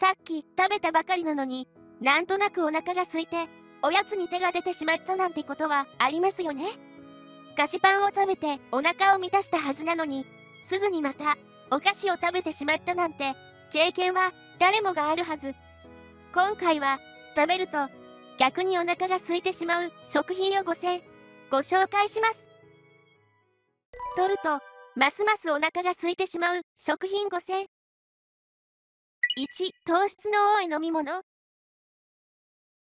さっき食べたばかりなのに、なんとなくお腹が空いて、おやつに手が出てしまったなんてことはありますよね菓子パンを食べてお腹を満たしたはずなのに、すぐにまたお菓子を食べてしまったなんて、経験は誰もがあるはず。今回は食べると逆にお腹が空いてしまう食品を5選ご紹介します。取るとますますお腹が空いてしまう食品5選。1、糖質の多い飲み物。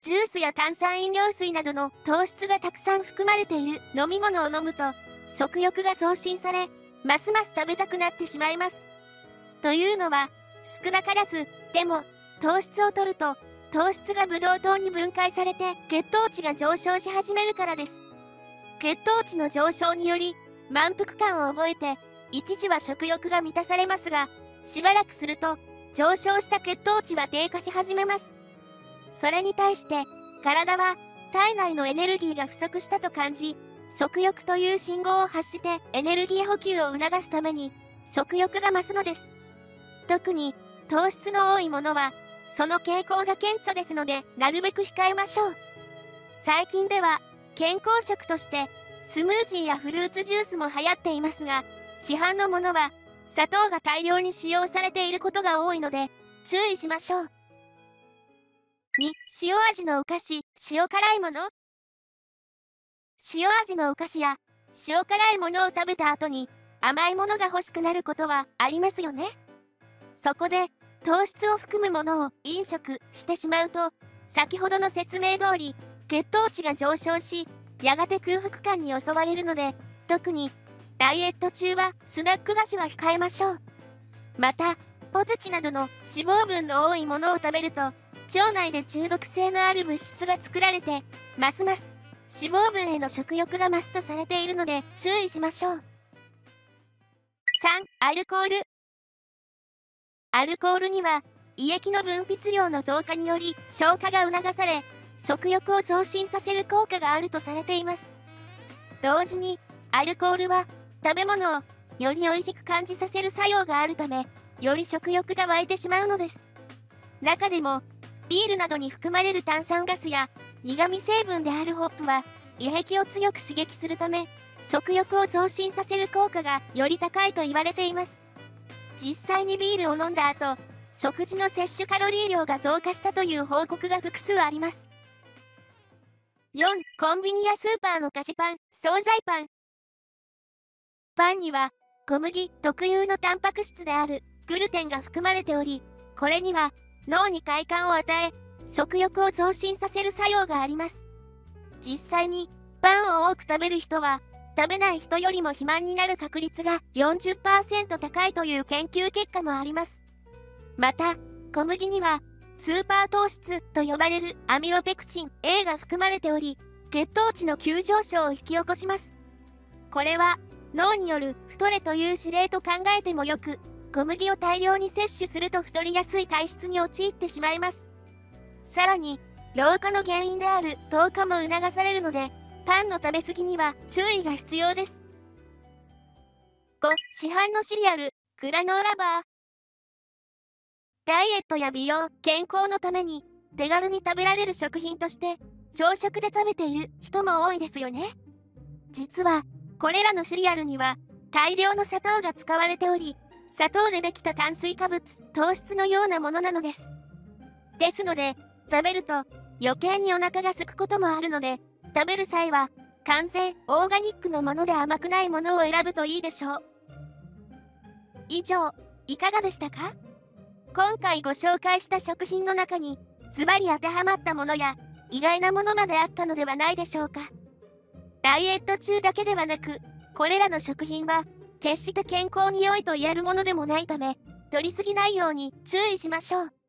ジュースや炭酸飲料水などの糖質がたくさん含まれている飲み物を飲むと食欲が増進され、ますます食べたくなってしまいます。というのは、少なからず、でも、糖質を取ると、糖質がブドウ糖に分解されて血糖値が上昇し始めるからです。血糖値の上昇により、満腹感を覚えて、一時は食欲が満たされますが、しばらくすると、上昇した血糖値は低下し始めます。それに対して、体は体内のエネルギーが不足したと感じ、食欲という信号を発してエネルギー補給を促すために、食欲が増すのです。特に、糖質の多いものは、その傾向が顕著ですので、なるべく控えましょう。最近では、健康食として、スムージーやフルーツジュースも流行っていますが、市販のものは、砂糖が大量に使用されていることが多いので、注意しましょう。2、塩味のお菓子、塩辛いもの塩味のお菓子や塩辛いものを食べた後に甘いものが欲しくなることはありますよね。そこで糖質を含むものを飲食してしまうと先ほどの説明通り血糖値が上昇しやがて空腹感に襲われるので特にダイエット中はスナック菓子は控えましょう。またポテチなどの脂肪分の多いものを食べると腸内で中毒性のある物質が作られてますます脂肪分への食欲が増すとされているので注意しましょう。3アルコール。アルコールには胃液の分泌量の増加により消化が促され食欲を増進させる効果があるとされています。同時にアルコールは食べ物をより美味しく感じさせる作用があるためより食欲が湧いてしまうのです。中でもビールなどに含まれる炭酸ガスや苦味成分であるホップは胃壁を強く刺激するため食欲を増進させる効果がより高いと言われています。実際にビールを飲んだ後食事の摂取カロリー量が増加したという報告が複数あります。4コンビニやスーパーの菓子パン。惣菜パン。パンには小麦特有のタンパク質であるグルテンが含まれておりこれには脳に快感を与え、食欲を増進させる作用があります。実際に、パンを多く食べる人は、食べない人よりも肥満になる確率が40%高いという研究結果もあります。また、小麦には、スーパー糖質と呼ばれるアミロペクチン A が含まれており、血糖値の急上昇を引き起こします。これは、脳による太れという指令と考えてもよく、小麦を大量に摂取すると太りやすい体質に陥ってしまいます。さらに、老化の原因である糖化も促されるので、パンの食べ過ぎには注意が必要です。5. 市販のシリアル、グラノーラバー。ダイエットや美容、健康のために手軽に食べられる食品として朝食で食べている人も多いですよね。実は、これらのシリアルには大量の砂糖が使われており、砂糖でできた炭水化物、糖質のようなものなのです。ですので、食べると余計にお腹が空くこともあるので、食べる際は完全オーガニックのもので甘くないものを選ぶといいでしょう。以上、いかがでしたか？今回ご紹介した食品の中にズバリ当てはまったものや意外なものまであったのではないでしょうか。ダイエット中だけではなく、これらの食品は決して健康に良いと言えるものでもないため、取りすぎないように注意しましょう。